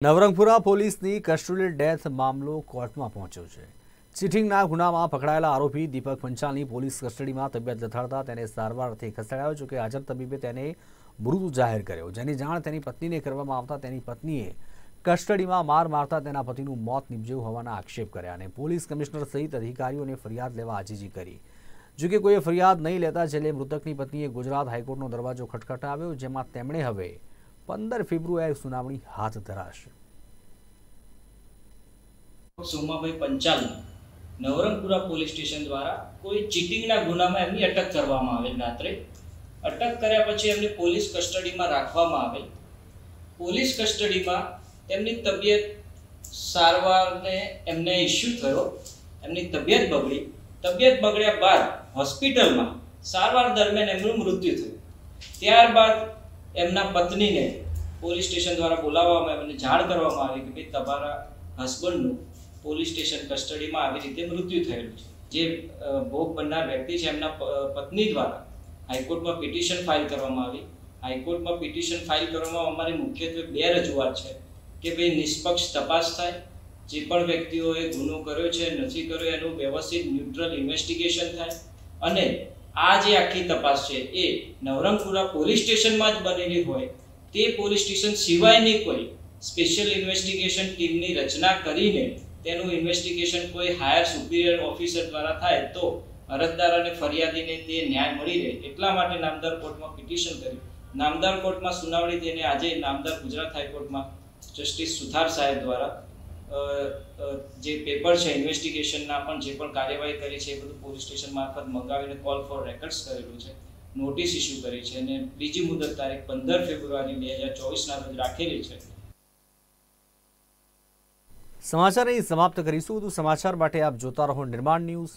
નવરંગપુરા પોલીસની custodial death મામલો કોર્ટમાં પહોંચ્યો છે. ચીટિંગના ગુનામાં પકડાયેલા આરોપી દીપક પંચાલની પોલીસ કસ્ટડીમાં તબિયત લથાડતા તેને સારવારથી ખસેડાયો જોકે હાજર તબીબે તેને મૃત જાહેર કર્યો. જેની જાણ તેની પત્નીને કરવામાં આવતા તેની પત્નીએ કસ્ટડીમાં માર મારતા તેના પતિનું મોત નીપજ્યું હોવાના આક્ષેપ કર્યા અને પોલીસ કમિશનર સહિત અધિકારીઓને ફરિયાદ લેવા આજીજી કરી. જોકે કોઈએ ફરિયાદ નહીં લેતા છેલ્લે મૃતકની પત્નીએ ગુજરાત હાઈકોર્ટનો દરવાજો ખટખટાવ્યો, જેમાં તેમણે હવે પંદર ફેબ્રુઆરી સુનાવણી હાથ ધરાશે. સોમાભાઈ પંચાલ નવરંગપુરા પોલીસ સ્ટેશન દ્વારા કોઈ ચીટિંગના ગુનામાં એમની અટક કરવામાં આવેલ. રાત્રે અટક કર્યા પછી એમને પોલીસ કસ્ટડીમાં રાખવામાં આવેલ. પોલીસ કસ્ટડીમાં તેમની તબિયત સારવારને એમને ઇસ્યુ થયો. એમની તબિયત બગડી. તબિયત બગડ્યા બાદ હોસ્પિટલમાં સારવાર દરમિયાન એમનું મૃત્યુ થયું. ત્યારબાદ એમના પત્નીને પોલીસ સ્ટેશન દ્વારા બોલાવવામાં એમને જાણ કરવામાં આવી કે ભાઈ, તમારા હસબન્ડનું પોલીસ સ્ટેશન કસ્ટડીમાં આવી રીતે મૃત્યુ થયેલું છે. જે ભોગ બનનાર વ્યક્તિ છે, એમના પત્ની દ્વારા હાઈકોર્ટમાં પિટિશન ફાઇલ કરવામાં આવી. હાઈકોર્ટમાં પિટિશન ફાઇલ કરવામાં અમારી મુખ્યત્વે બે રજૂઆત છે કે ભાઈ, નિષ્પક્ષ તપાસ થાય. જે પણ વ્યક્તિઓએ ગુનો કર્યો છે, નથી કર્યો, એનું વ્યવસ્થિત ન્યુટ્રલ ઇન્વેસ્ટિગેશન થાય. અને આ જે આખી તપાસ છે એ નવરંગપુરા પોલીસ સ્ટેશનમાં જ બનેલી હોય, તે પોલીસ સ્ટેશન સિવાયની કોઈ સ્પેશિયલ ઇન્વેસ્ટિગેશન ટીમની રચના કરીને તેનું ઇન્વેસ્ટિગેશન કોઈ હાયર સુપિરિયર ઓફિસર દ્વારા થાય તો અરજદાર અને ફરિયાદીને તે ન્યાય મળી રહે એટલા માટે નામદાર કોર્ટમાં પિટિશન કરી નામદાર કોર્ટમાં સુનાવણી તેને આજે નામદાર ગુજરાત હાઈકોર્ટમાં જસ્ટિસ સુથાર સાહેબ દ્વારા જે પેપર છે, ઇન્વેસ્ટિગેશનના પણ જે પણ કાર્યવાહી કરી છે, એ બધું પોલીસ સ્ટેશન મારફત મંગાવીને કોલ ફોર રેકર્ડ્સ કરેલું છે. નોટિસ ઇસ્યુ કરી છે અને બીજી મુદત તારીખ પંદર ફેબ્રુઆરી બે હજાર ચોવીસના રોજ રાખેલી છે. સમાચાર અહીં સમાપ્ત કરીશું. વધુ સમાચાર માટે આપ જોતા રહો નિર્માણ ન્યૂઝ.